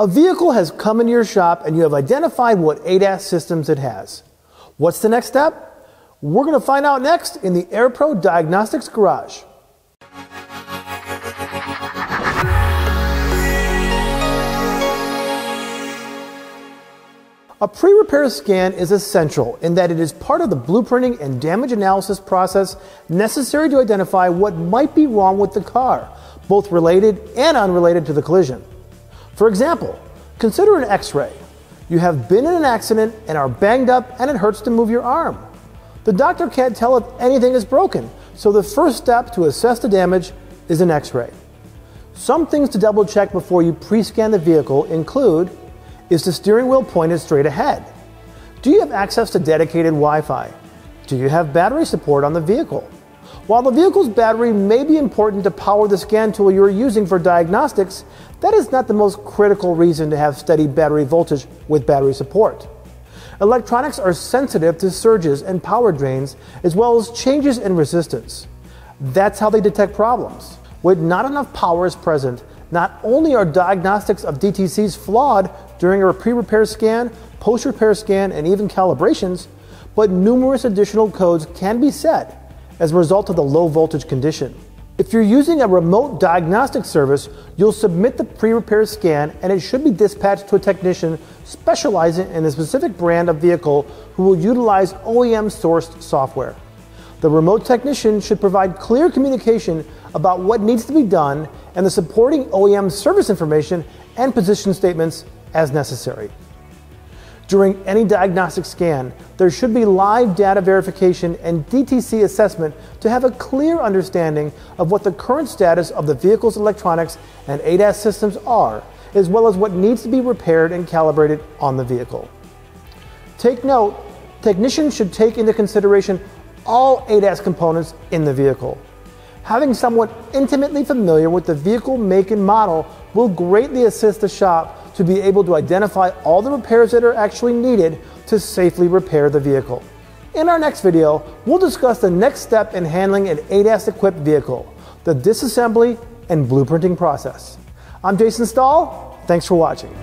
A vehicle has come into your shop and you have identified what ADAS systems it has. What's the next step? We're going to find out next in the AirPro Diagnostics Garage. A pre-repair scan is essential in that it is part of the blueprinting and damage analysis process necessary to identify what might be wrong with the car, both related and unrelated to the collision. For example, consider an x-ray. You have been in an accident and are banged up and it hurts to move your arm. The doctor can't tell if anything is broken, so the first step to assess the damage is an x-ray. Some things to double check before you pre-scan the vehicle include is the steering wheel pointed straight ahead? Do you have access to dedicated Wi Fi? Do you have battery support on the vehicle? While the vehicle's battery may be important to power the scan tool you're using for diagnostics, that is not the most critical reason to have steady battery voltage with battery support. Electronics are sensitive to surges and power drains, as well as changes in resistance. That's how they detect problems. When not enough power is present, not only are diagnostics of DTCs flawed during a pre-repair scan, post-repair scan, and even calibrations, but numerous additional codes can be set as a result of the low voltage condition. If you're using a remote diagnostic service, you'll submit the pre-repair scan and it should be dispatched to a technician specializing in a specific brand of vehicle who will utilize OEM sourced software. The remote technician should provide clear communication about what needs to be done and the supporting OEM service information and position statements as necessary. During any diagnostic scan, there should be live data verification and DTC assessment to have a clear understanding of what the current status of the vehicle's electronics and ADAS systems are, as well as what needs to be repaired and calibrated on the vehicle. Take note, technicians should take into consideration all ADAS components in the vehicle. Having someone intimately familiar with the vehicle make and model will greatly assist the shop to be able to identify all the repairs that are actually needed to safely repair the vehicle. In our next video, we'll discuss the next step in handling an ADAS equipped vehicle, the disassembly and blueprinting process. I'm Jason Stahl. Thanks for watching.